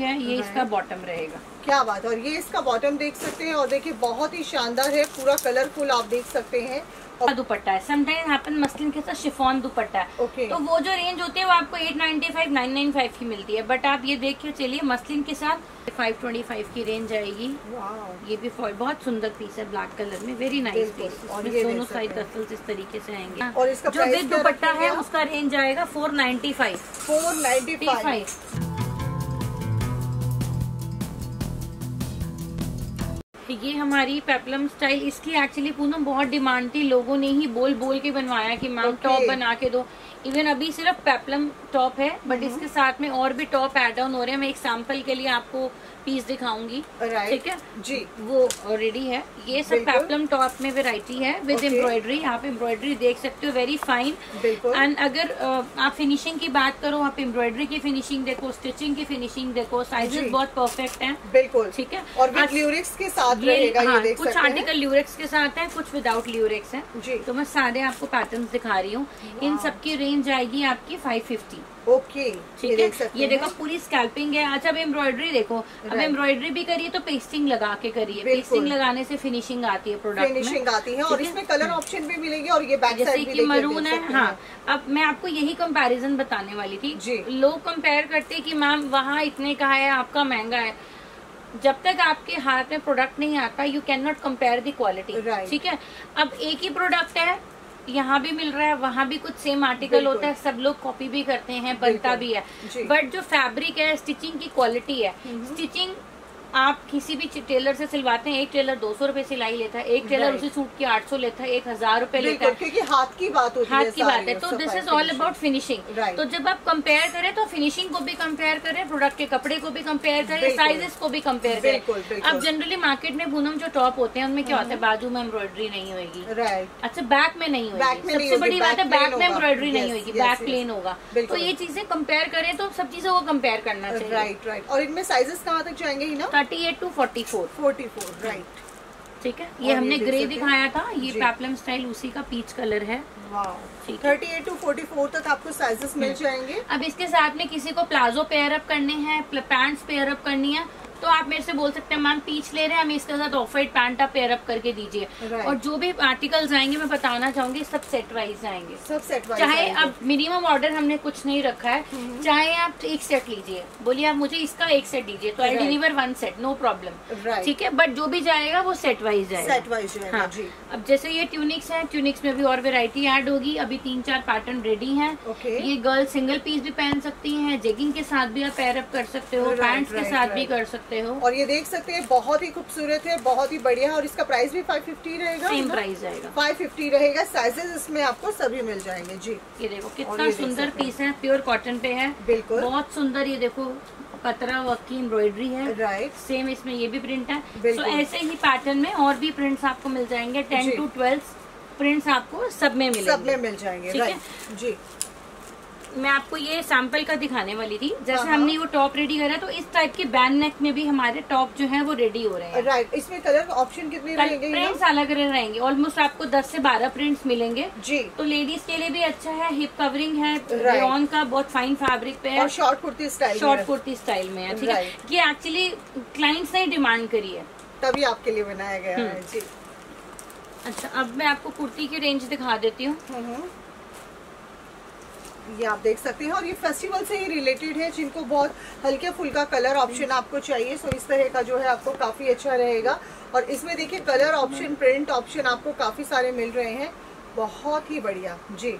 है ये इसका बॉटम रहेगा। क्या बात है और ये इसका बॉटम देख सकते हैं और देखिए बहुत ही शानदार है पूरा कलरफुल आप देख सकते हैं। और दुपट्टा है। समटाइम हैपन मसलिन के साथ शिफॉन दुपट्टा है। Okay. तो वो जो रेंज होती है वो आपको 895 995 की मिलती है। बट आप ये देखिए चलिए मसलिन के साथ 525 की रेंज आएगी। ये भी फॉल बहुत सुंदर पीस है ब्लैक कलर में। वेरी नाइस पीस और ये दोनों देख साइड हैं। इस तरीके से आएँगे। और इसका जो दुपट्टा है उसका रेंज आएगा 495 फोर नाइन्टी फाइव ये हमारी पेपलम स्टाइल इसकी एक्चुअली पूनम बहुत डिमांड थी लोगों ने ही बोल बोल के बनवाया कि मैम Okay. टॉप बना के दो इवन अभी सिर्फ़ पेपलम टॉप है बट हम्म। इसके साथ में और भी टॉप एड ऑन हो रहे हैं मैं एक सैंपल के लिए आपको पीस दिखाऊँगी ठीक है? जी। वो रेडी है। ये सब बिल्कुल। टॉप में वेराइटी है विद एम्ब्रॉयडरी आप एम्ब्रॉयडरी देख सकते हो वेरी फाइन बिल्कुल। एंड अगर आप फिनिशिंग की बात करो आप एम्ब्रॉयडरी की फिनिशिंग देखो स्टिचिंग की फिनिशिंग देखो। साइजेस बहुत परफेक्ट हैं बिल्कुल। ठीक है? और ल्यूरिक्स के साथ हाँ, ये देख कुछ आर्टिकल ल्यूरिक्स के साथ है कुछ विदाउट ल्यूरिक्स है। तो मैं सारे आपको पैटर्न दिखा रही हूँ। इन वाह। सब की रेंज आएगी आपकी 550 ओके ठीक है? ये देखो पूरी स्कैल्पिंग है। अच्छा अब एम्ब्रॉयडरी देखो। अब. एम्ब्रॉयडरी भी करिए तो पेस्टिंग लगा के करिए। पेस्टिंग लगाने से फिनिशिंग आती है प्रोडक्ट फिनिशिंग आती है और इसमें कलर ऑप्शन भी मिलेगी और ये बैक जैसे साइड भी कि मरून है हाँ अब मैं आपको यही कंपैरिजन बताने वाली थी। लोग कंपेयर करते की मैम वहाँ इतने का है आपका महँगा है। जब तक आपके हाथ में प्रोडक्ट नहीं आता you can not compare the quality ठीक है? अब एक ही प्रोडक्ट है यहाँ भी मिल रहा है वहाँ भी कुछ सेम आर्टिकल होता है सब लोग कॉपी भी करते हैं बनता भी है। बट जो फैब्रिक है स्टिचिंग की क्वालिटी है। स्टिचिंग आप किसी भी टेलर से सिलवाते हैं एक टेलर दो सौ रुपये सिलाई लेता है एक टेलर उसी सूट की आठ सौ लेता है एक हज़ार रूपए लेता है। क्योंकि हाथ की बात होती हाथ है हाथ की बात है तो this is all about finishing तो जब आप कंपेयर करें तो फिनिशिंग को भी कंपेयर करें प्रोडक्ट के कपड़े को भी कंपेयर करें साइजेस को भी कंपेयर करें। अब जनरली मार्केट में पूनम जो टॉप होते हैं उनमें क्या होता है? बाजू में एम्ब्रॉयडरी नहीं होगी अच्छा बैक में नहीं होगी सबसे बड़ी बात है बैक में एम्ब्रॉयडरी नहीं होगी बैक प्लेन होगा तो ये चीज़ें कंपेयर करें तो सब चीज़ों को कंपेयर करना चाहिए। राइट राइट और इनमें साइजेस कहाँ तक जाएँगे ही ना thirty eight to forty four forty four right ठीक है? ये हमने ग्रे दिखाया था ये। पैपलम स्टाइल उसी का पीच कलर है। Thirty eight to forty four तक आपको साइजेस मिल हम्म। जाएँगे। अब इसके साथ में किसी को प्लाजो पेयर अप करने हैं पैंट्स पेयरअप करनी है तो आप मेरे से बोल सकते हैं मैम पीच ले रहे हैं हमें इसके साथ ऑफ़ वाइट पैंट आप पेयर अप करके दीजिए। और जो भी आर्टिकल्स आएँगे मैं बताना चाहूँगी सब सेट वाइज आएँगे। सब सेट वाइज चाहे अब मिनिमम ऑर्डर हमने कुछ नहीं रखा है चाहे आप एक सेट लीजिए। बोलिए आप मुझे इसका एक सेट दीजिए तो I deliver one set no problem ठीक है? बट जो भी जाएगा वो सेट वाइज जाएगा। सेट वाइज हाँ। अब जैसे ये ट्यूनिक्स है ट्यूनिक्स में भी और वेरायटी एड होगी। अभी तीन चार पैटर्न रेडी है। ये गर्ल सिंगल पीस भी पहन सकती है जेगिंग के साथ भी आप पेयर अप कर सकते हो पैंट्स के साथ भी कर सकते हो? और ये देख सकते हैं बहुत ही खूबसूरत है बहुत ही बढ़िया और इसका प्राइस भी 550 रहेगा। सेम प्राइस जाएगा 550 रहेगा साइजेस इसमें आपको सभी मिल जाएँगे जी। ये देखो कितना सुंदर पीस है। प्योर कॉटन पे है। बिल्कुल। बहुत सुंदर ये देखो कतरा वर्क की एम्ब्रॉयडरी है। राइट सेम इसमें ये भी प्रिंट है। तो। ऐसे ही पैटर्न में और भी प्रिंट्स आपको मिल जाएँगे टेन टू ट्वेल्व प्रिंट्स आपको सब में मिलेंगे। सब में मिल जाएँगे ठीक है? जी। मैं आपको ये सैंपल का दिखाने वाली थी। जैसे हाँ, हमने वो टॉप रेडी करा तो इस टाइप के बैन नेक में भी हमारे टॉप जो है वो रेडी हो रहे हैं। राइट इसमें कलर ऑप्शन कितने रहेंगे प्रिंट्स अलग अलग रहेंगे। ऑलमोस्ट आपको 10 से 12 प्रिंट्स मिलेंगे। जी। तो लेडीज़ के लिए भी अच्छा है हिप कवरिंग है Right. का बहुत फाइन फैब्रिक पे है। Short kurti style short kurti style में है ठीक है। ये एक्चुअली क्लाइंट्स ने डिमांड करी है। तभी आपके लिए बनाया गया हम्म। है जी। अच्छा अब मैं आपको कुर्ती की रेंज दिखा देती हूँ। हम्म। ये आप देख सकते हैं। और ये फेस्टिवल से ही रिलेटेड है, जिनको बहुत हल्के फुल्का कलर ऑप्शन आपको चाहिए। सो इस तरह का जो है आपको काफ़ी अच्छा रहेगा। और इसमें देखिए कलर ऑप्शन प्रिंट ऑप्शन आपको काफ़ी सारे मिल रहे हैं। बहुत ही बढ़िया। जी।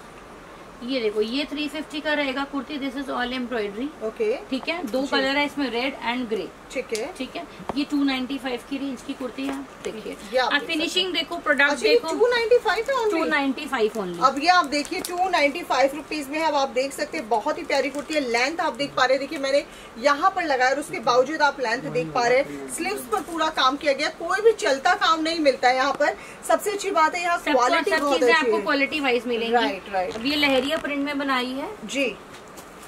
ये देखो ये 350 का रहेगा kurti this is all embroidery okay ठीक है? दो कलर है इसमें रेड एंड ग्रे ठीक है। ठीक है? ये 295 की रेंज की कुर्ती है देखिए। आप फिनिशिंग देखो प्रोडक्ट अच्छा देखो। टू नाइन्टी फाइव है? 295 ओनली अब ये आप देखिए टू नाइन्टी फाइव रुपीज़ में है अब आप देख सकते हैं बहुत ही प्यारी कुर्ती है। लेंथ आप देख पा रहे हैं देखिए मैंने यहाँ पर लगाया और उसके बावजूद आप लेंथ देख पा रहे हैं। स्लीव्स पर पूरा काम किया गया कोई भी चलता काम नहीं मिलता है यहाँ पर। सबसे अच्छी बात है यहाँ क्वालिटी आपको क्वालिटी वाइज मिलेगी। राइट राइट अब ये लहरिया प्रिंट में बनाई है। जी।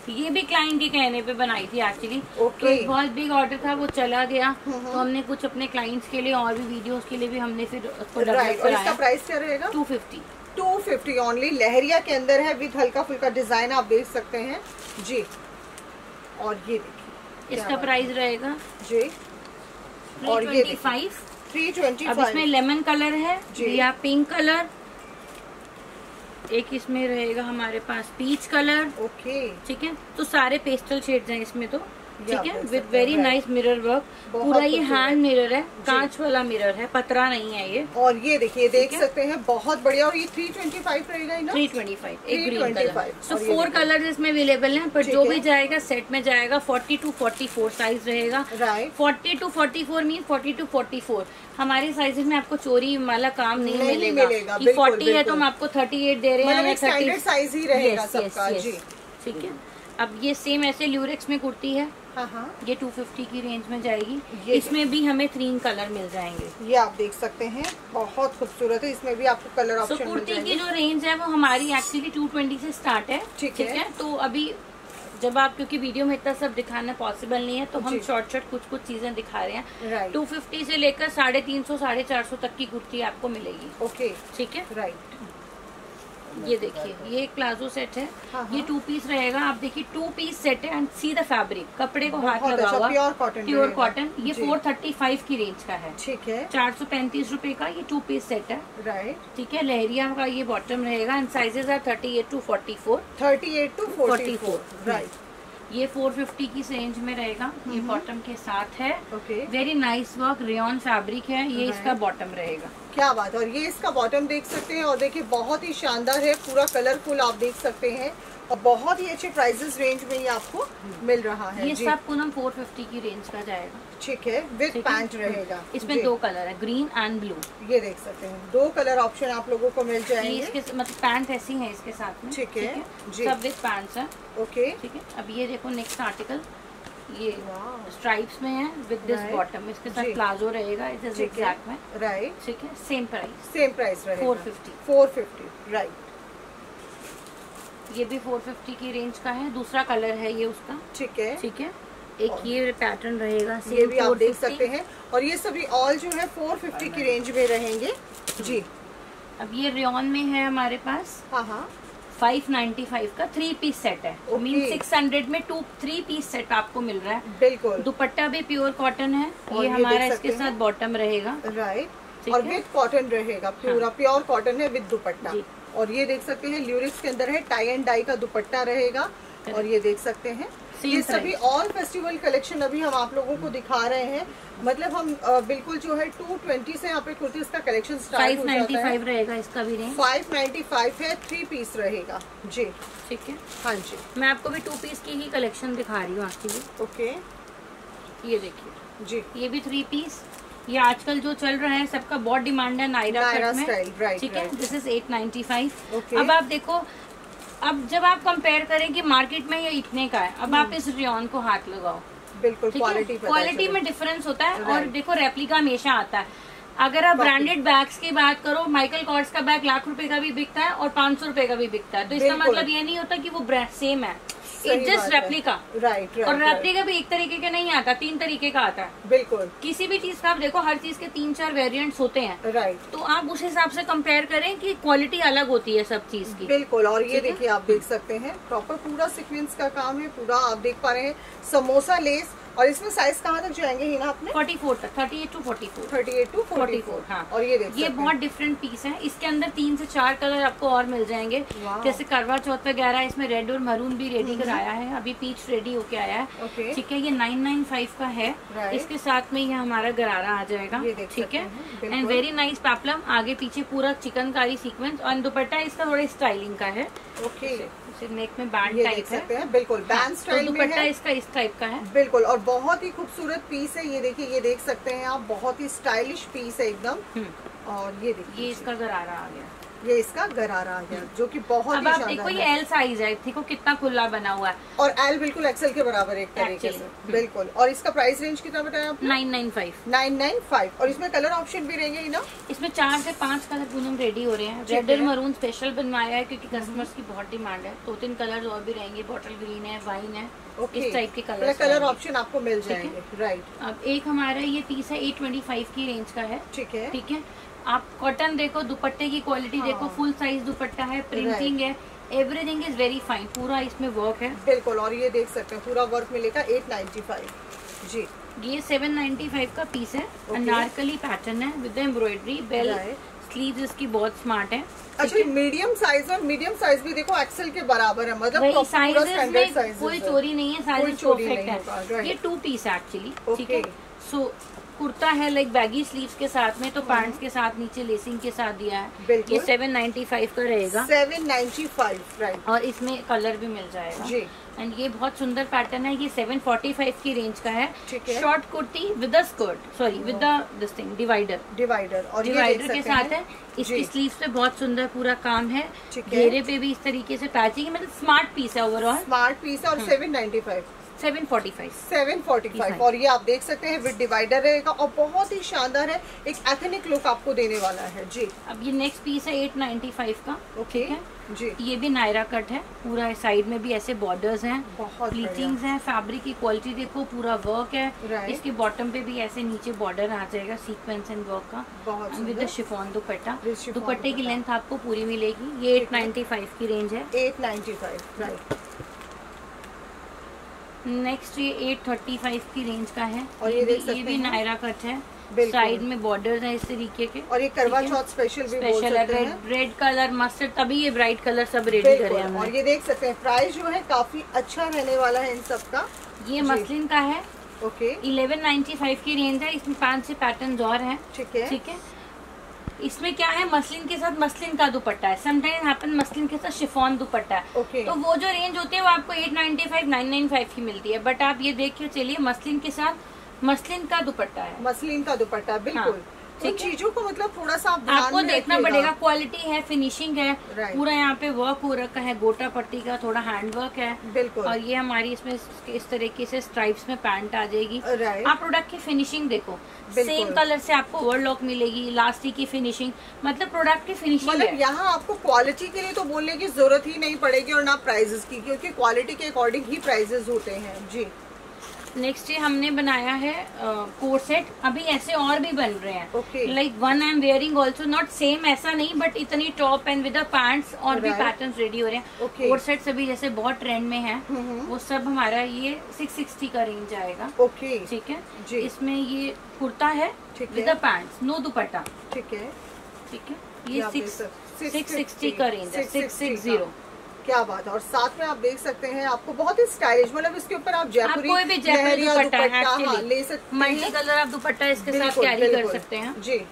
ये भी क्लाइंट के कहने पे बनाई थी एक्चुअली Okay. तो एक बहुत बिग ऑर्डर था वो चला गया। तो हमने कुछ अपने क्लाइंट्स के लिए और भी वीडियोस के लिए भी हमने फिर उसको राइट और इसका प्राइस क्या रहेगा? Two fifty two fifty only lehariya के अंदर है विद हल्का फुल्का डिज़ाइन आप देख सकते हैं। जी। और ये देखिए इसका प्राइस रहेगा जी। और ये फाइव थ्री ट्वेंटी इसमें लेमन कलर है जी। या पिंक कलर एक इसमें रहेगा हमारे पास पीच कलर ओके ठीक है? तो सारे पेस्टल शेड्स हैं इसमें तो। ठीक है? With very nice mirror work पूरा ये हैंड मिरर है कांच वाला मिरर है पतरा नहीं है ये। और ये देखिए देख सकते हैं बहुत बढ़िया। और ये थ्री ट्वेंटी फाइव रहेगा ना? थ्री ट्वेंटी फाइव एक green 325 colour so four colour इसमें अवेलेबल हैं पर जो भी जाएगा सेट में जाएगा forty two forty four size रहेगा। Right forty two forty four mean forty two forty four हमारे साइजेस में आपको चोरी वाला काम नहीं, नहीं मिलेगा। मिलेगा, कि फोर्टी है तो हम आपको थर्टी एट दे रहे हैं मतलब साइज़ ही रहेगा ठीक है? अब ये सेम ऐसे ल्यूरेक्स में कुर्ती है। हाँ हाँ। ये 250 की रेंज में जाएगी। इसमें भी हमें तीन कलर मिल जाएँगे। ये आप देख सकते हैं बहुत खूबसूरत है। इसमें भी आपको कलर ऑप्शन मिल कुर्ती की जो रेंज है वो हमारी एक्चुअली 220 से स्टार्ट है ठीक है। है? तो अभी जब आप क्योंकि वीडियो में इतना सब दिखाना पॉसिबल नहीं है तो हम शॉर्ट शॉर्ट कुछ कुछ चीज़ें दिखा रहे हैं। टू 250 से लेकर साढ़े तीन सौ साढ़े चार सौ तक की कुर्ती आपको मिलेगी। ओके ठीक है? राइट ये देखिए ये एक प्लाजो सेट है। हाँ, ये हाँ। टू पीस रहेगा। आप देखिए टू पीस सेट है एंड सी द फैब्रिक कपड़े को हाथ लगा हुआ प्योर कॉटन प्योर कॉटन ये फोर थर्टी फाइव की रेंज का है। ठीक है। चार सौ पैंतीस रूपए का ये टू पीस सेट है। राइट ठीक है लहरिया का ये बॉटम रहेगा and sizes are thirty eight to forty four thirty eight to forty four right ये 450 की रेंज में रहेगा। ये बॉटम के साथ है। Okay very nice work rayon fabric है। ये इसका बॉटम रहेगा। क्या बात है। और ये इसका बॉटम देख सकते हैं और देखिए बहुत ही शानदार है। पूरा कलरफुल आप देख सकते हैं। और बहुत ही अच्छे प्राइसेस रेंज में ये आपको मिल रहा है। ये सब पूनम 450 की रेंज का जाएगा। ठीक है विद पैंट रहेगा। इसमें दो कलर है ग्रीन एंड ब्लू ये देख सकते हैं। दो कलर ऑप्शन आप लोगों को मिल जाएँगे। इसके मतलब पैंट ऐसी है इसके साथ में। ठीक है, जी। सब विद पैंट है। ओके ठीक है? अब ये देखो नेक्स्ट आर्टिकल ये. स्ट्राइप्स में है विद दिस बॉटम इसके साथ प्लाजो रहेगा इस ठीक एग्जैक्ट में। राइट ठीक है? सेम प्राइस सेम प्राइस रहेगा। 450 फोर फिफ्टी राइट ये भी 450 की रेंज का है दूसरा कलर है ये उसका। ठीक है। ठीक है? एक ये पैटर्न रहेगा ये भी आप देख सकते हैं। और ये सभी ऑल जो है 450 की रेंज में रहेंगे। जी। अब ये रियन में है हमारे पास। हाँ हाँ। 595 का थ्री पीस सेट है। Okay. मीन 600 में टू थ्री पीस सेट आपको मिल रहा है। बिल्कुल। दुपट्टा भी प्योर कॉटन है। ये ये हमारा इसके साथ बॉटम रहेगा। राइट और है। विद कॉटन रहेगा। पूरा प्योर कॉटन है विद दुपट्टा। और ये देख सकते हैं ल्यूरिक्स के अंदर है टाई एंड डाई का दुपट्टा रहेगा और ये देख सकते हैं। ये सभी. ऑल फेस्टिवल कलेक्शन अभी हम आप लोगों को दिखा रहे हैं। मतलब हम बिल्कुल जो है 220 से यहाँ पे कुर्तीज का कलेक्शन स्टार्ट हो जाता है। 595 रहेगा इसका भी रेंज 595 है थ्री पीस रहेगा। जी। ठीक है। हाँ जी। मैं आपको भी टू पीस की ही कलेक्शन दिखा रही हूँ आपके लिए। ओके ये देखिए। जी। ये भी थ्री पीस ये आजकल जो चल रहा है सबका बहुत डिमांड है नायरा कट में। ठीक है? This is eight ninety five अब आप देखो अब जब आप कंपेयर करें कि मार्केट में ये इतने का है अब आप इस रियन को हाथ लगाओ। बिल्कुल क्वालिटी क्वालिटी में डिफरेंस होता है और. देखो रेप्लिका हमेशा आता है। अगर आप ब्रांडेड बैग्स की बात करो माइकल कॉर्स का बैग लाख रुपए का भी बिकता है और पाँच सौ रुपए का भी बिकता है। तो इसका मतलब ये नहीं होता कि वो सेम है। इट्स जस्ट रेप्लिका राइट और रेप्लिका भी एक तरीके का नहीं आता तीन तरीके का आता है। बिल्कुल। किसी भी चीज़ का आप देखो हर चीज़ के तीन चार वेरिएंट्स होते हैं। राइट तो आप उस हिसाब से कंपेयर करें कि क्वालिटी अलग होती है सब चीज़ की। बिल्कुल और ये देखिए आप देख सकते हैं प्रॉपर पूरा सिक्वेंस का काम है पूरा आप देख पा रहे हैं समोसा लेस और इसमें साइज़ कहाँ तक जाएँगे ही ना आपने 44 तक 38 to 44 thirty eight to forty 44 हाँ। और ये देख ये बहुत डिफरेंट पीस है। इसके अंदर तीन से चार कलर आपको और मिल जाएँगे। जैसे करवा चौथ वगैरह इसमें रेड और मरून भी रेडी कराया है। अभी पीच रेडी होके आया है। ठीक है ये 995 का है। इसके साथ में ये हमारा गरारा आ जाएगा। ठीक है? एंड वेरी नाइस पैपलम आगे पीछे पूरा चिकनकारी सीक्वेंस और दुपट्टा इसका थोड़ा स्टाइलिंग का है। ओके नेक में बैंड टाइप है। बिल्कुल हाँ, बैंड तो स्टाइल दुपट्टा इसका इस टाइप का है। बिल्कुल और बहुत ही खूबसूरत पीस है। ये देखिए ये देख सकते हैं आप बहुत ही स्टाइलिश पीस है एकदम। हम्म, और ये देखिए ये इसका गरारा आ गया। ये इसका गरारा आ गया जो कि बहुत अब ही आप देखो ये एल साइज़ है देखो कितना खुला बना हुआ है। और एल बिल्कुल एक्सेल के बराबर एक तरीके से। बिल्कुल। और इसका प्राइस रेंज कितना बताया आपने? Nine nine five nine nine five और इसमें कलर ऑप्शन भी रहेंगे ना इसमें चार से पाँच कलर पूनम रेडी हो रहे हैं। रेड। और मरून स्पेशल बनवाया है क्योंकि कस्टमर्स की बहुत डिमांड है। दो तीन कलर और भी रहेंगे। बॉटल ग्रीन है वाइन है इस टाइप के कलर कलर ऑप्शन आपको मिल जाएँगे। राइट अब एक हमारा ये पीस है एट ट्वेंटी फाइव की रेंज का है। ठीक है। ठीक है? आप कॉटन देखो दुपट्टे की क्वालिटी देखो हाँ। फुल साइज़ दुपट्टा है प्रिंटिंग है एवरीथिंग इज़ वेरी फाइन पूरा इसमें वर्क है। बिल्कुल और ये देख सकते हैं पूरा वर्क मिलेगा एट नाइन्टी फाइव जी। ये 795 का पीस है. अनारकली पैटर्न है विद एम्ब्रॉयडरी बेल. स्लीव्स इसकी बहुत स्मार्ट है। अच्छा मीडियम साइज़ और मीडियम साइज़ भी देखो एक्सेल के बराबर है मतलब साइज़ कोई चोरी नहीं है चोरी परफेक्ट है। ये टू पीस है एक्चुअली ठीक है? सो कुर्ता है लाइक बैगी स्लीव्स के साथ में तो पैंट्स के साथ नीचे लेसिंग के साथ दिया है। Hmm. बिल्कुल। ये 795 का रहेगा। सेवन नाइन्टी फाइव राइट और इसमें कलर भी मिल जाएगा। जी। एंड ये बहुत सुंदर पैटर्न है ये 745 की रेंज का है। Short kurti with skirt sorry with this thing divider divider और डिवाइडर के साथ है। इसकी स्लीव्स पे बहुत सुंदर पूरा काम है। है। घेरे पे भी इस तरीके से पैचिंग है मतलब स्मार्ट पीस है ओवरऑल स्मार्ट पीस है और seven ninety five 745 seven forty five. और ये आप देख सकते हैं विद डिवाइडर रहेगा और बहुत ही शानदार है एक एथनिक लुक आपको देने वाला है। जी। अब ये नेक्स्ट पीस है 895 का ओके। जी। ये भी नायरा कट है पूरा साइड में भी ऐसे बॉर्डर्स हैं बहुत प्लीटिंग्स हैं फैब्रिक की क्वालिटी देखो पूरा वर्क है। इसके बॉटम पे भी ऐसे नीचे बॉर्डर आ जाएगा सीक्वेंस एंड वर्क का। With the chiffon dupatta. दुपट्टे की लेंथ आपको पूरी मिलेगी ये एट है। 895 की रेंज है। Eight ninety five right next ये 835 की रेंज का है। और ये देख सकते ये भी। नायरा कट है। साइड में बॉर्डर है इस तरीके के। और ये करवा चौथ स्पेशल भी स्पेशल है रेड रेड कलर मस्टर्ड तभी ये ब्राइट कलर सब रेडी करे हमने। और ये देख सकते हैं प्राइस जो है काफ़ी अच्छा रहने वाला है इन सब का। ये। मसलिन का है। ओके 1195 की रेंज है। इसमें पाँच से पैटर्न और है। ठीक है। ठीक है? इसमें क्या है मसलिन के साथ मसलिन का दुपट्टा है। समटाइम हैपन मसलिन के साथ शिफॉन दुपट्टा है। ओके तो वो जो रेंज होती है वो आपको 895 995 की मिलती है। बट आप ये देख के चलिए मसलिन के साथ मसलिन का दुपट्टा है। मसलिन का दुपट्टा बिल्कुल। हाँ, उन चीज़ों को मतलब थोड़ा सा आप आपको देखना पड़ेगा क्वालिटी है फिनिशिंग है पूरा यहाँ पे वर्क हो रखा है गोटा पट्टी का थोड़ा हैंड वर्क है। बिल्कुल। और ये हमारी इसमें इस- तरीके से स्ट्राइप्स में पैंट आ जाएगी। आप प्रोडक्ट की फिनिशिंग देखो। सेम कलर से आपको ओवरलॉक मिलेगी लास्टिक की फिनिशिंग मतलब प्रोडक्ट की फिनिशिंग मतलब यहाँ आपको क्वालिटी के लिए तो बोलने की ज़रूरत ही नहीं पड़ेगी और ना प्राइजेस की क्योंकि क्वालिटी के अकॉर्डिंग ही प्राइजेस होते हैं। जी। नेक्स्ट ये हमने बनाया है कोट सेट अभी ऐसे और भी बन रहे हैं। Like one I am wearing also not same ऐसा नहीं बट इतनी टॉप एंड विद पैंट्स और भी Right. पैटर्न रेडी हो रहे हैं. कोट सेट अभी जैसे बहुत ट्रेंड में है। हम्म। वो सब हमारा ये 660 का रेंज आएगा ओके ठीक है? जी। इसमें ये कुर्ता है विद। पैंट्स नो दुपट्टा। ठीक है। ठीक है? ये ये सिक्स सिक्स सिक्सटी का रेंज है। सिक्स सिक्स ज़ीरो क्या बात है? और साथ में आप देख सकते हैं आपको बहुत ही स्टाइलिश मतलब इसके ऊपर आप आप जयपुरी कोई भी जयपुरी दुपट्टा हाँ, ले सकते मल्टी हैं कलर आप दुपट्टा इसके साथ कैरी कर सकते हैं। जी।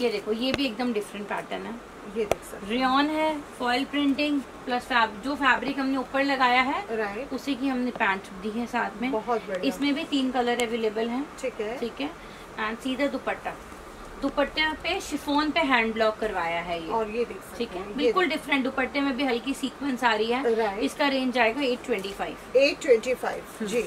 ये देखो ये भी एकदम डिफरेंट पैटर्न है। ये देख सकते रियन है फॉयल प्रिंटिंग प्लस फैब जो फैब्रिक हमने ऊपर लगाया है राइट उसी की हमने पैंट दी है साथ में। बहुत इसमें भी तीन कलर अवेलेबल हैं। ठीक है। ठीक है? एंड सीधा दुपट्टा। दुपट्टे पे शिफोन पे हैंड ब्लॉक करवाया है ये। और ये देख सकते ठीक है? बिल्कुल डिफरेंट दुपट्टे में भी हल्की सीक्वेंस आ रही है। इसका रेंज आएगा 825 एट ट्वेंटी फाइव जी।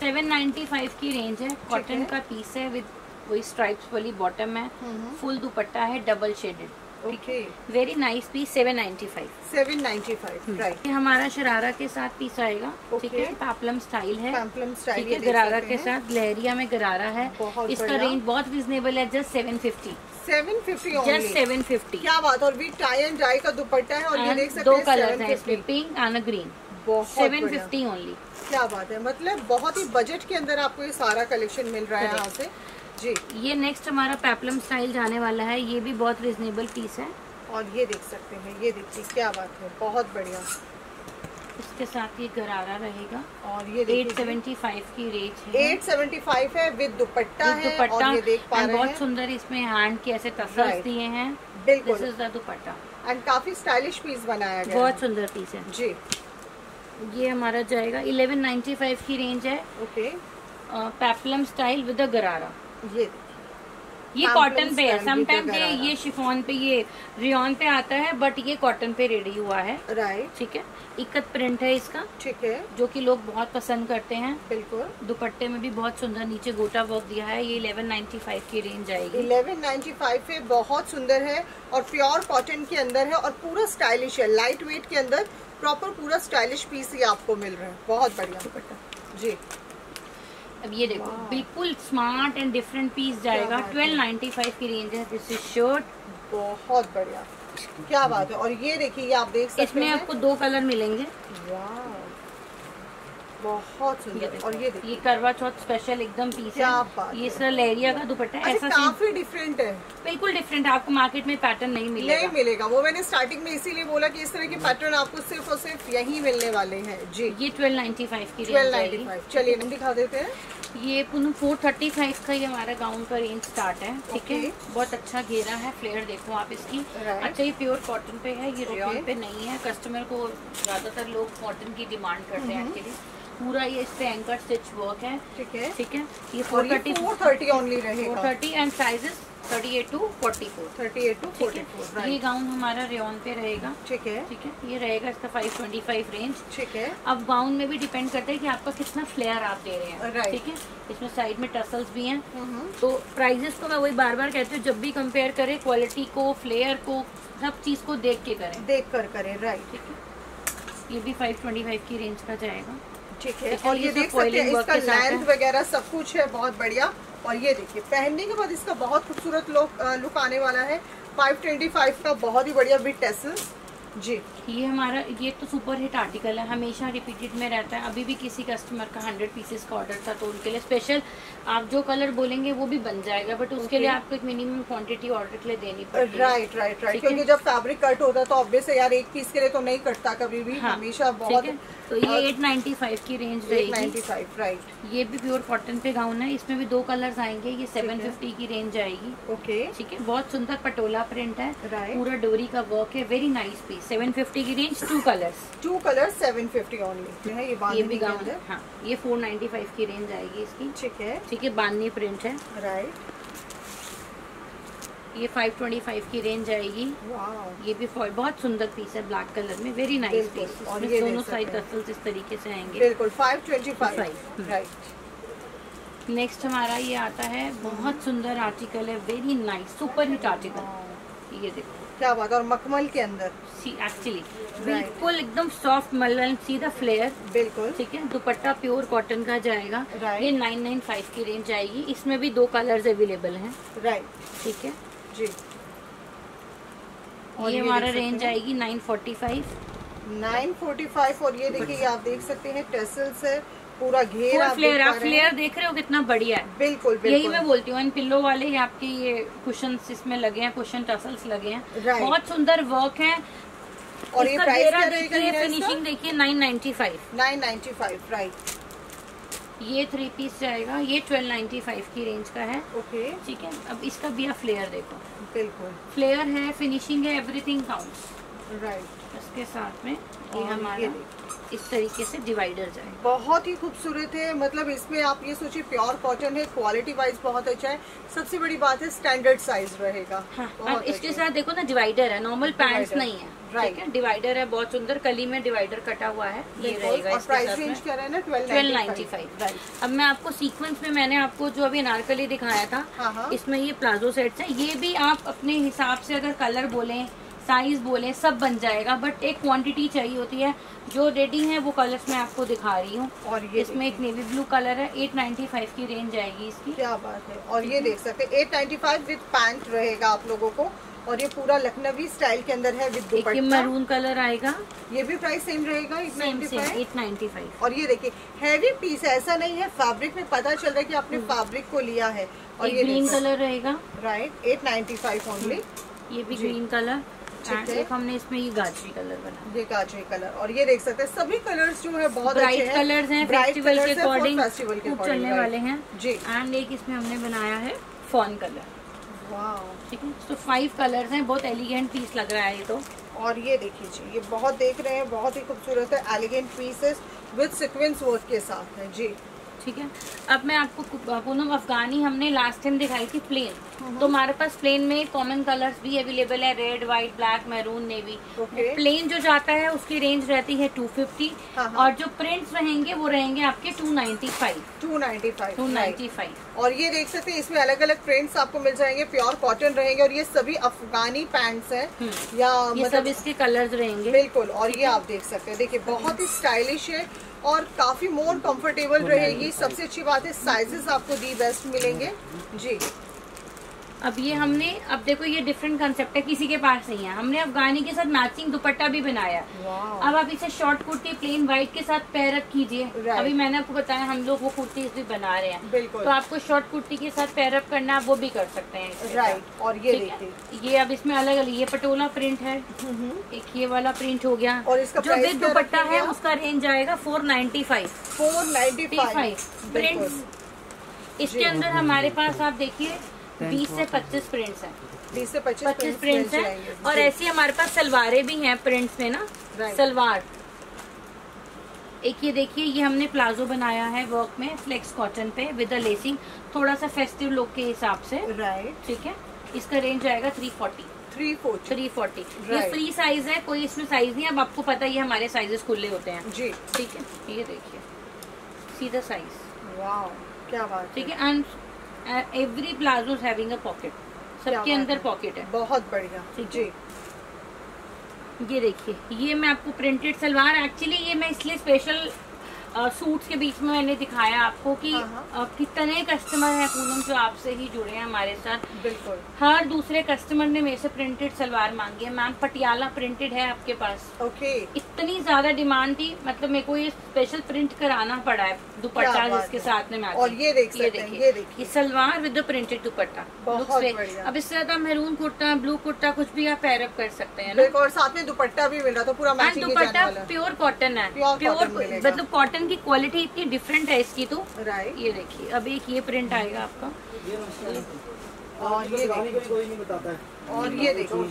795 की रेंज है। कॉटन का पीस है विद वही स्ट्राइप्स वाली बॉटम है। हम्म। फुल दुपट्टा है double shaded okay very nice piece 795 seven ninety five right ये हमारा शरारा के साथ पीस आएगा ठीक Okay. है पापलम स्टाइल है। पैम्पलम स्टाइल ठीक है? गरारा के साथ लहरिया में गरारा है। इसका। रेंज बहुत रिजनेबल है जस्ट 750 सेवन फिफ्टी जस्ट 750 क्या बात और विद टाई एंड डाई का दुपट्टा है और ये देख सकते दो कलर है इसमें pink and green seven fifty only क्या बात है मतलब बहुत ही बजट के अंदर आपको ये सारा कलेक्शन मिल रहा है यहाँ से। जी। ये नेक्स्ट हमारा पेपलम स्टाइल जाने वाला है। ये भी बहुत रिजनेबल पीस है। और ये देख सकते हैं। ये देखिए क्या बात है। बहुत बढ़िया। इसके साथ ये गरारा रहेगा। और ये देखिए 875 की रेंज है। एट सेवेंटी फाइव है विद दुपट्टा है दुपट्टा और ये देख पा रहे बहुत सुंदर इसमें हैंड के ऐसे टसल्स दिए हैं। बिल्कुल। This is the dupatta. And काफ़ी स्टाइलिश पीस बनाया गया बहुत सुंदर पीस है। जी। ये हमारा जाएगा। 1195 की रेंज है। Okay peplum style with gharara ये ये कॉटन पे है। समटाइम ये ये शिफॉन पे ये रियन पे आता है बट ये कॉटन पे रेडी हुआ है। राइट ठीक है? इकत प्रिंट है इसका। ठीक है। जो कि लोग बहुत पसंद करते हैं। बिल्कुल। दुपट्टे में भी बहुत सुंदर नीचे गोटा वर्क दिया है। ये 1195 की रेंज आएगी। 1195 पे बहुत सुंदर है और प्योर कॉटन के अंदर है और पूरा स्टाइलिश है। लाइट वेट के अंदर प्रॉपर पूरा स्टाइलिश पीस ही आपको मिल रहा है। बहुत बढ़िया। दुपट्टा। जी। अब ये देखो बिल्कुल स्मार्ट एंड डिफरेंट पीस जाएगा। ट्वेल्व नाइनटी फाइव की रेंज है दिस इज़ शर्ट बहुत बढ़िया। क्या बात है। और ये देखिए ये आप देख सकते इसमें आपको दो कलर मिलेंगे। वाह बहुत सुंदर और ये ये करवा चौथ स्पेशल एकदम पीस है। ये। सर लेरिया का दुपट्टा है अच्छा ऐसा काफ़ी डिफरेंट है। बिल्कुल डिफरेंट है आपको मार्केट में पैटर्न नहीं नहीं मिलेगा। मिलेगा वो मैंने स्टार्टिंग में इसीलिए बोला कि इस तरह के पैटर्न आपको सिर्फ़ और सिर्फ़ यही मिलने वाले हैं। जी। ये ट्वेल्व नाइन्टी फाइव की ट्वेल्व नाइन्टी फाइव चलिए हम दिखा देते हैं। ये पुनः फोर थर्टी फाइव का ही हमारा गाउन का रेंज स्टार्ट है ठीक है? बहुत अच्छा घेरा है फ्लेयर देखो आप इसकी। अच्छा ये प्योर कॉटन पे है ये. रेयन पे नहीं है। कस्टमर को ज़्यादातर लोग कॉटन की डिमांड करते हैं एक्चुअली पूरा ये इस पे एंकर स्टिच वर्क है ठीक है। ठीक है? ये four thirty four thirty only four thirty and sizes thirty eight to forty four thirty eight to forty four ये गाउन हमारा रेयन पे रहेगा। ठीक है। ठीक है? ये रहेगा इसका फाइव ट्वेंटी फाइव रेंज ठीक है। अब गाउन में भी डिपेंड करता है कि आपका कितना फ्लेयर आप दे रहे हैं। ठीक है? इसमें साइड में टसल्स भी हैं। हम्म, तो प्राइजेस को मैं वही बार बार कहती हूँ जब भी कंपेयर करें क्वालिटी को फ्लेयर को सब चीज़ को देख के करें। देख कर करें राइट ठीक है? ये भी 525 की रेंज का जाएगा। ठीक है। और ये देख सकते हैं इसका। लेंथ वगैरह सब कुछ है बहुत बढ़िया। और ये देखिए पहनने के बाद इसका बहुत खूबसूरत लुक लुक आने वाला है। 525 का बहुत ही बढ़िया विद टेसल्स जी। ये हमारा ये तो सुपर हिट आर्टिकल है हमेशा रिपीटेड में रहता है। अभी भी किसी कस्टमर का 100 पीसेस का ऑर्डर था तो उनके लिए स्पेशल आप जो कलर बोलेंगे वो भी बन जाएगा बट उसके लिए आपको एक मिनिमम क्वांटिटी ऑर्डर के लिए देनी पड़ेगी राइट राइट राइट क्योंकि जब फैब्रिक कट होता है तो ऑब्वियस है यार एक पीस के लिए तो नहीं कटता कभी भी हाँ, हमेशा बहुत तो ये 895 की रेंज रहेगी। 895 राइट ये भी प्योर कॉटन पे गाउन है इसमें भी दो कलर्स आएँगे ये 750 की रेंज आएगी। ओके ठीक है? बहुत सुंदर पटोला प्रिंट है। पूरा डोरी का वर्क है वेरी नाइस पीस 750 की range two colours two colour 750 only है ये ये भी गाउन अंदर। हाँ ये 495 की रेंज आएगी इसकी। ठीक है। ठीक है बाननी प्रिंट है। राइट ये 525 की रेंज आएगी। ये भी foil- बहुत सुंदर पीस है ब्लैक कलर में वेरी नाइस पीस और ये दोनों साइड सकते इस तरीके से आएँगे। बिल्कुल 525 Five. राइट नेक्स्ट हमारा ये आता है बहुत सुंदर आर्टिकल है very nice super hit article ये देखो। क्या बात और मखमल के अंदर? एक्चुअली बिल्कुल एकदम सॉफ्ट मलन सीधा फ्लेयर बिल्कुल। ठीक है? दुपट्टा प्योर कॉटन का जाएगा. ये 995 की रेंज आएगी। इसमें भी दो कलर्स अवेलेबल हैं। राइट ठीक है? जी। और ये हमारा देख सकते रेंज हैं। आएगी 945 945 और ये देखिए आप देख सकते हैं टेसल्स है। पूरा घेर फ्लेयर आप फ्लेयर देख रहे हो। कितना बढ़िया है। बिल्कुल बिल्कुल। यही मैं बोलती हूँ इन पिल्लो वाले ये आपके ये कुशन इसमें लगे हैं कुशन टसल्स लगे हैं। बहुत सुंदर वर्क है। और ये घेरा क्या रहेगा देखिए ये फिनिशिंग देखिए 995 995 राइट ये थ्री पीस जाएगा ये 1295 की रेंज का है। ओके ठीक है अब इसका भी आप फ्लेयर देखो। बिल्कुल। फ्लेयर है फिनिशिंग है एवरीथिंग काउंट्स राइट इसके साथ में ये हमारा इस तरीके से डिवाइडर जाए। बहुत ही खूबसूरत है। मतलब इसमें आप ये सोचिए प्योर कॉटन है क्वालिटी वाइज बहुत अच्छा है। सबसे बड़ी बात है स्टैंडर्ड साइज़ रहेगा। हाँ अब इसके अच्छा। साथ देखो ना डिवाइडर है। नॉर्मल पैंट्स Divider, नहीं है. ठीक है? डिवाइडर है बहुत सुंदर। कली में डिवाइडर कटा हुआ है। ये रहेगा इसके प्राइस रेंज क्या ट्वेल्व ट्वेल्व नाइन्टी फाइव अब मैं आपको सीक्वेंस में मैंने आपको जो अभी अनारकली दिखाया था हाँ, हाँ। इसमें ये प्लाजो सेट्स है। ये भी आप अपने हिसाब से अगर कलर बोले साइज़ बोले सब बन जाएगा बट एक क्वांटिटी चाहिए होती है। जो रेडी है वो कलर्स मैं आपको दिखा रही हूँ। और ये इसमें एक नेवी ब्लू कलर है 895 की रेंज आएगी इसकी। क्या बात है। और ये देख सकते हैं 895 विद पैंट रहेगा आप लोगों को। और ये पूरा लखनवी स्टाइल के अंदर है विद एक ये कलर आएगा। ये भी प्राइस सेम रहेगा same same 895 eight ninety five और ये देखिए हैवी पीस है ऐसा नहीं है फैब्रिक में पता चल रहा है कि आपने फैब्रिक को लिया है। और ये ग्रीन कलर रहेगा। राइट 895 ओनली ये भी ग्रीन कलर ठीक है। हमने इसमें ये गाजरी कलर बनाया। ये गाजरी कलर और ये देख सकते हैं सभी कलर्स जो है बहुत ब्राइट कलर्स हैं। फेस्टिवल के अकॉर्डिंग खूब चलने वाले हैं। जी। एंड एक इसमें हमने बनाया है फॉन कलर वाओ ठीक है? तो फाइव कलर्स हैं बहुत एलिगेंट पीस लग रहा है ये तो। और ये देखिए जी ये बहुत देख रहे हैं बहुत ही खूबसूरत है elegant pieces with sequence work के साथ है जी। ठीक है? अब मैं आपको पूनम अफगानी हमने लास्ट टाइम दिखाई थी प्लेन तो हमारे पास प्लेन में कॉमन कलर्स भी अवेलेबल है red white black maroon navy Okay. Plain जो जाता है उसकी रेंज रहती है 250 हाँ, हाँ। और जो प्रिंट्स रहेंगे वो रहेंगे आपके 295 295 295 और ये देख सकते हैं इसमें अलग अलग प्रिंट्स आपको मिल जाएँगे प्योर कॉटन रहेंगे और ये सभी अफगानी पैंट्स हैं हम्म। या ये सब मतलब इसके कलर्स रहेंगे। बिल्कुल और ये आप देख सकते हैं। देखिए बहुत ही स्टाइलिश है और काफ़ी मोर कंफर्टेबल रहेगी। सबसे अच्छी बात है साइजेस आपको दी बेस्ट मिलेंगे। जी। अब ये हमने अब देखो ये डिफरेंट कंसेप्ट है किसी के पास नहीं है। हमने अफगानी के साथ मैचिंग दुपट्टा भी बनाया अब आप इसे शॉर्ट कुर्ती प्लेन व्हाइट के साथ पैर अप कीजिए। अभी मैंने आपको बताया हम लोग वो कुर्ती भी बना रहे हैं। तो आपको शॉर्ट कुर्ती के साथ पैर अप करना आप वो भी कर सकते हैं राइट और ये देखिए। ये अब इसमें अलग अलग ये पटोला प्रिंट है। एक ये वाला प्रिंट हो गया। और इसका जो क्या दुपट्टा है उसका रेंज आएगा four ninety five four ninety five print इसके अंदर हमारे पास आप देखिए बीस से पच्चीस प्रिंट्स हैं। बीस से पच्चीस पच्चीस प्रिंट्स हैं। और ऐसी हमारे पास सलवारें भी हैं प्रिंट्स में ना। सलवार। एक ये देखिए ये हमने प्लाजो बनाया है वर्क में फ्लेक्स कॉटन पे विद अ लेसिंग थोड़ा सा फेस्टिव लुक के हिसाब से। राइट ठीक है? इसका रेंज आएगा three forty three forty three forty ये फ्री साइज़ है कोई इसमें साइज़ नहीं है। अब आपको पता ही है हमारे साइजेस खुले होते हैं। जी। ठीक है? ये देखिए। सीधा साइज़ वाह क्या बात ठीक है। And every palazzo having a pocket सबके अंदर पॉकेट है। बहुत बढ़िया। जी। ये देखिए ये मैं आपको प्रिंटेड सलवार एक्चुअली ये मैं इसलिए स्पेशल सूट्स के बीच में मैंने दिखाया आपको कि हाँ, कितने कस्टमर हैं पूनम जो आपसे ही जुड़े हैं हमारे साथ। बिल्कुल। हर दूसरे कस्टमर ने मेरे से प्रिंटेड सलवार मांगी है। मैम पटियाला प्रिंटेड है आपके पास। ओके। इतनी ज़्यादा डिमांड थी मतलब मेरे को ये स्पेशल प्रिंट कराना पड़ा है दुपट्टा जिसके साथ में मैच और ये देख ये देखिए। Salwar with printed dupatta. अब इससे ज़्यादा मेहरून कुर्ता ब्लू कुर्ता कुछ भी आप पैरअप कर सकते हैं और साथ में दुपट्टा भी मिल रहा था पूरा ही दुपट्टा प्योर कॉटन है। प्योर मतलब कॉटन की क्वालिटी इतनी डिफरेंट है इसकी तो। राइट ये देखिए अब एक ये प्रिंट आएगा आपका। और ये देखो और ये देखिए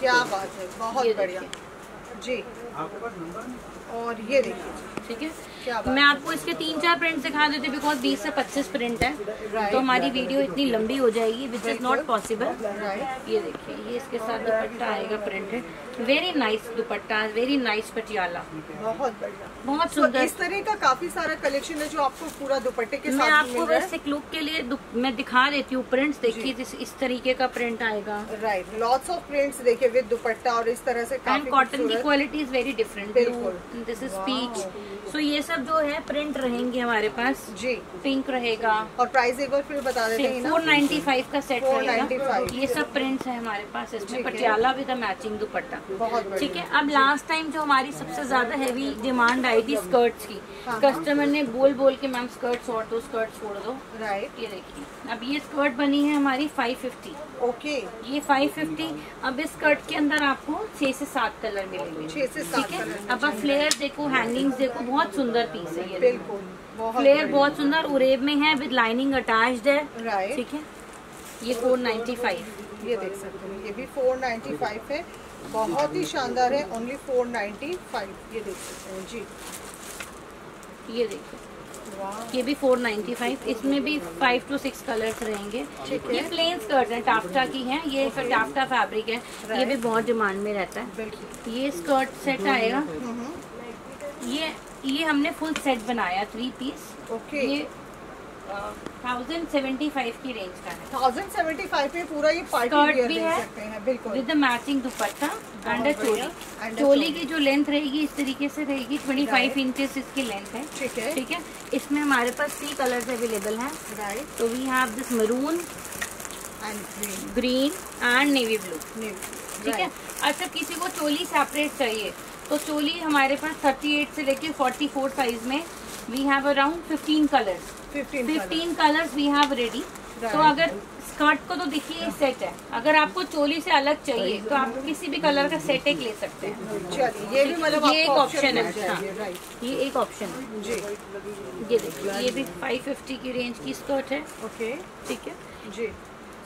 क्या बात है बहुत बढ़िया। जी। और ये देखिए। ठीक है? क्या मैं आपको इसके तीन चार प्रिंट दिखा देती हूँ बिकॉज़ 20 से 25 प्रिंट है। Right. तो हमारी वीडियो इतनी लंबी हो जाएगी which is not possible right ये देखिए ये इसके साथ दुपट्टा आएगा printed very nice dupatta very nice Patiala. बहुत बढ़िया। बहुत तो सुंदर। इस तरह का काफ़ी सारा कलेक्शन है जो आपको पूरा दुपट्टे के मैं आपको बेसिक लुक के लिए मैं दिखा देती हूँ प्रिंट्स देखिए इस, इस तरीके का प्रिंट आएगा। राइट लॉट्स ऑफ़ प्रिंट्स देखिए विद दुपट्टा और इस तरह से एंड कॉटन की quality is very different. This is peach so ये सब जो है प्रिंट रहेंगे हमारे पास। जी। पिंक रहेगा। और प्राइस एक बार फिर बता देते हैं फोर नाइन्टी फाइव का सेट 495 रहेगा ये सब प्रिंट्स है हमारे पास इसमें। Patiala with matching dupatta. ठीक है? अब लास्ट टाइम जो हमारी सबसे ज़्यादा हैवी डिमांड आई थी स्कर्ट्स की। हाँ, कस्टमर ने बोल बोल के मैम स्कर्ट छोड़ दो स्कर्ट छोड़ दो। राइट ये देखिए। अब ये स्कर्ट बनी है हमारी 550 ओके ये 550 अब इस स्कर्ट के अंदर आपको छह से सात कलर मिलेंगे। छह से सात ठीक है? अब आप फ्लेयर देखो हैंगिंग्स देखो बहुत सुंदर पीस है ये। फ्लेयर बहुत सुंदर उरेब में है विद लाइनिंग अटैच्ड है। ठीक है? ये 495 ये देख सकते हैं ये भी 495 है। बहुत ही शानदार है ओनली 495 ये देख सकते हैं जी। ये देखिए वाह। ये भी 495 इसमें भी फाइव टू सिक्स कलर्स रहेंगे। ये प्लेन स्कर्ट है टाफ्टा की है। ये फिर टाफ्टा फैब्रिक है। ये भी बहुत डिमांड में रहता है। ये स्कर्ट सेट आएगा। हम्म, ये ये हमने फुल सेट बनाया थ्री पीस ओके ये थाउज़ेंड सेवेंटी फाइव की रेंज का है. थाउज़ेंड सेवेंटी फाइव में पूरा ये पार्टी Skirt भी है। सकते हैं बिल्कुल। विद मैचिंग दुपट्टा बहुत चोली। चोली। की जो लेंथ रहेगी इस तरीके से रहेगी 25 Right. इंचेस इसकी लेंथ है। ठीक है। ठीक है? इसमें हमारे पास थ्री कलर्स अवेलेबल हैं। राइट तो we have this maroon green and navy blue ठीक है? अच्छा किसी को चोली सेपरेट चाहिए तो चोली हमारे पास 38 से लेके 44 साइज़ में we have around 15 colours fifteen 15 colours we have ready तो अगर स्कर्ट को तो देखिए सेट है। अगर आपको चोली से अलग चाहिए तो आप किसी भी कलर का सेट एक ले सकते हैं। चलिए ये भी मतलब ये एक option है, हाँ। ये एक ऑप्शन है। जी। ये देखिए ये भी 550 की रेंज की स्कर्ट है। ओके ठीक है? जी।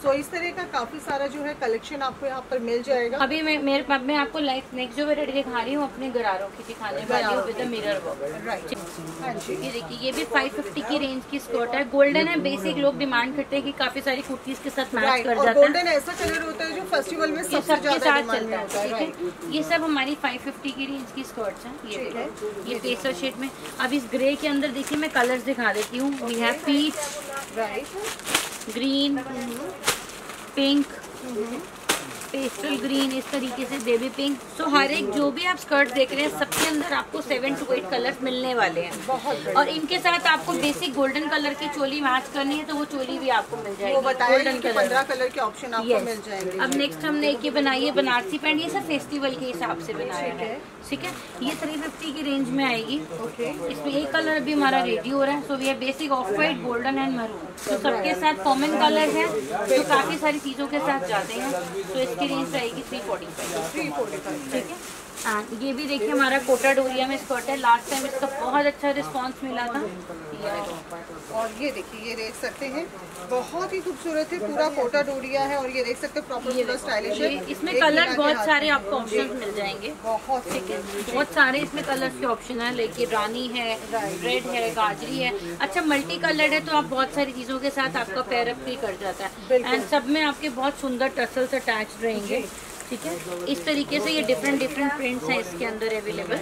सो इस तरह का काफ़ी सारा जो है कलेक्शन आपको यहाँ पर मिल जाएगा। अभी मैं मेरे पास मैं आपको नेक्स्ट जो वेराइटी दिखा रही हूँ अपने गरारों की दिखाने वाली हूँ विद मिरर वर्क राइट हाँ जी। ये देखिए ये भी 550 की रेंज की स्कर्ट है। गोल्डन है बेसिक लोग डिमांड करते हैं कि काफ़ी सारी कुर्तीज के साथ मैच कर जाता है। गोल्डन ऐसा कलर होता है जो फेस्टिवल में सबसे ज़्यादा डिमांड चलता में है होता है ठीक है? ये सब हमारी 550 की रेंज की स्कर्ट्स हैं ये है। ये पेस्टर शेड में। अब इस ग्रे के अंदर देखिए मैं कलर्स दिखा देती हूँ। We have peach right green pink pastel green इस तरीके से बेबी पिंक सो हर एक जो भी आप स्कर्ट देख रहे हैं सबके अंदर आपको सेवन टू एट कलर्स मिलने वाले हैं। बहुत और इनके साथ आपको बेसिक गोल्डन कलर की चोली मैच करनी है तो वो चोली भी आपको मिल जाएगी। वो बताया गोल्डन पंद्रह कलर के ऑप्शन आपको मिल जाएँगे। अब नेक्स्ट हमने एक ये बनाई है बनारसी पैंट ये सब फेस्टिवल के हिसाब से बनाया है। है। ठीक है? ये थ्री फिफ्टी की रेंज में आएगी। ओके इसमें एक कलर भी हमारा रेडी हो रहा है so we basic off white golden and maroon तो सबके साथ कॉमन कलर है जो काफ़ी सारी चीज़ों के साथ जाते हैं। तो इसकी रेंज रहेगी three forty five three forty five ठीक है? ये भी देखिए हमारा कोटा डोरिया में स्कर्ट है। लास्ट टाइम इसका बहुत अच्छा रिस्पांस मिला था। और ये देखिए ये देख सकते हैं बहुत ही खूबसूरत है पूरा कोटा डोरिया है और ये देख सकते हैं प्रॉपर पूरा स्टाइलिश है। इसमें कलर बहुत सारे आपको ऑप्शन मिल जाएँगे। बहुत ठीक है। बहुत सारे इसमें कलर के ऑप्शन है लेकिन रानी है रेड है गाजरी है। अच्छा मल्टी कलर्ड है तो आप बहुत सारी चीज़ों के साथ आपका पैरअप भी कर जाता है। एंड सब में आपके बहुत सुंदर टसल्स अटैच रहेंगे। ठीक है? इस तरीके से ये डिफरेंट डिफरेंट प्रिंट्स हैं इसके अंदर अवेलेबल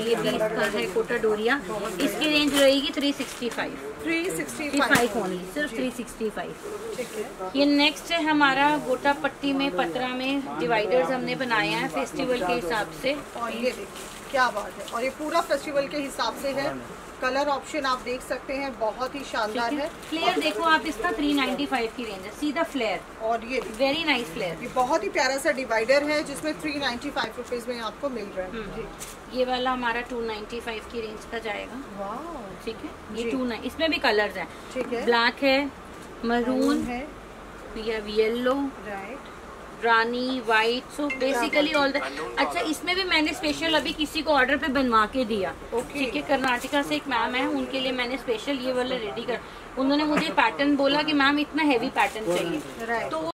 ये भी इसका है कोटा डोरिया। इसकी रेंज रहेगी three sixty five three sixty three five five only सिर्फ़ थ्री सिक्सटी फाइव ठीक है। ये नेक्स्ट है हमारा गोटा पट्टी में पतरा में डिवाइडर्स हमने बनाया है फेस्टिवल के हिसाब से। और ये देखिए। क्या बात है? और ये पूरा फेस्टिवल के हिसाब से है। कलर ऑप्शन आप देख सकते हैं बहुत ही शानदार है। फ्लेयर देखो आप इसका 395 की रेंज है। सीधा फ्लेयर और ये वेरी नाइस फ्लेयर ये बहुत ही प्यारा सा डिवाइडर है जिसमें थ्री नाइन्टी फाइव रुपीज़ में आपको मिल रहा है। हम्म। ये वाला हमारा 295 की रेंज का जाएगा। ठीक है? ये टू नाइन इसमें भी कलर्स है। ठीक है। ब्लैक है मरून है। Yellow right Rani white so basically all the अच्छा इसमें भी मैंने स्पेशल अभी किसी को ऑर्डर पे बनवा के दिया। Okay. ठीक है कर्नाटका से एक मैम है उनके लिए मैंने स्पेशल ये वाला रेडी कर उन्होंने मुझे पैटर्न बोला कि मैम इतना हैवी पैटर्न चाहिए। तो